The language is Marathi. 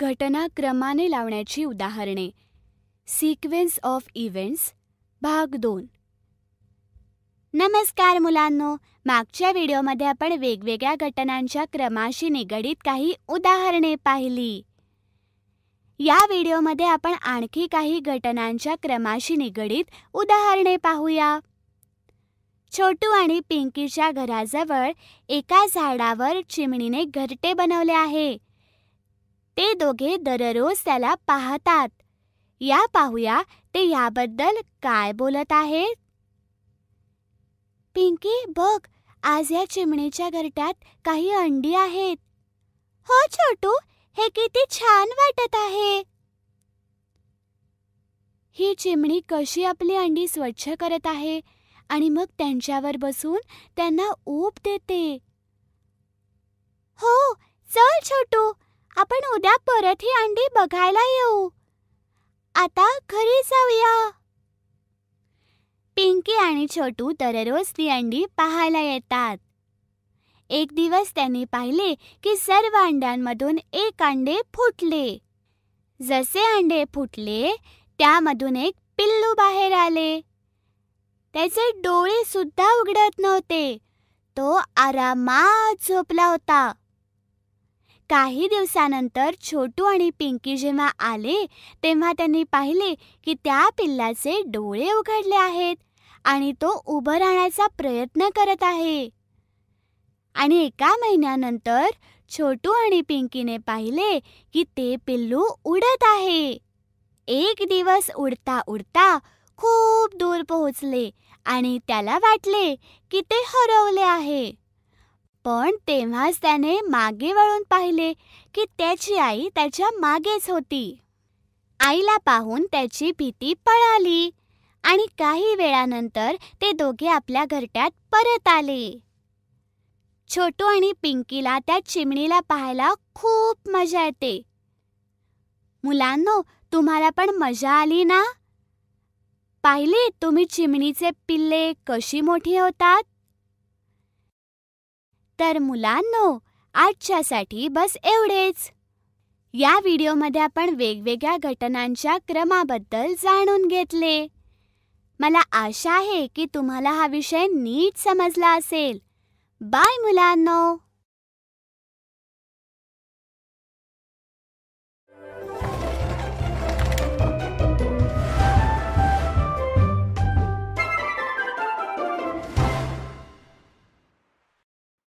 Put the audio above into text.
घटना क्रमाने लावण्याची उदाहरणे. सिक्वेन्स ऑफ इव्हेंट्स भाग दोन. नमस्कार मुलांनो मागच्या व्हिडिओमध्ये आपण वेगवेगळ्या घटनांच्या क्रमाशी निगडीत काही उदाहरणे पाहिली. या व्हिडिओमध्ये आपण आणखी काही घटनांच्या क्रमाशी निगडीत उदाहरणे पाहूया. छोटू आणि पिंकीच्या घराजवळ एका झाडावर चिमणीने घरटे बनवले आहे. ते दोघे दररोज त्याला पाहतात. या पाहूया ते याबद्दल काय बोलत आहेत? पिंकी बघ आज या चिमणीच्या घरट्यात काही अंडी आहेत. हो छोटू हे किती छान वाटत आहे. ही चिमणी कशी आपली अंडी स्वच्छ करत आहे आणि मग त्यांच्यावर बसून त्यांना ऊब देते. हो चल छोटू उद्या परत ही अंडी बघायला येऊ. आता घरी जाऊया. पिंकी आणि छोटू दररोज ती अंडी पाहायला येतात. एक दिवस त्यांनी पाहिले की सर्व अंड्यांमधून एक अंडे फुटले. जसे अंडे फुटले त्यामधून एक पिल्लू बाहेर आले. त्याचे डोळे सुद्धा उघडत नव्हते. तो आरामात झोपला होता. काही दिवसानंतर छोटू आणि पिंकी जेव्हा आले तेव्हा त्यांनी पाहिले की त्या पिल्लाचे डोळे उघडले आहेत आणि तो उभं राहण्याचा प्रयत्न करत आहे. आणि एका महिन्यानंतर छोटू आणि पिंकीने पाहिले की ते पिल्लू उडत आहे. एक दिवस उडता उडता खूप दूर पोहोचले आणि त्याला वाटले की ते हरवले आहे. पण तेव्हाच त्याने मागे वळून पाहिले की त्याची आई त्याच्या मागेच होती. आईला पाहून त्याची भीती पळाली आणि काही वेळानंतर ते दोघे आपल्या घरट्यात परत आले. छोटू आणि पिंकीला त्या चिमणीला पाहायला खूप मजा येते. मुलांनो तुम्हाला पण मजा आली ना? पाहिले तुम्ही चिमणीचे पिल्ले कशी मोठी होतात? तर मुलांनो आजच्यासाठी बस एवढेच. या व्हिडिओमध्ये आपण वेगवेगळ्या घटनांच्या क्रमाबद्दल जाणून घेतले. मला आशा आहे की तुम्हाला हा विषय नीट समजला असेल. बाय मुलांनो!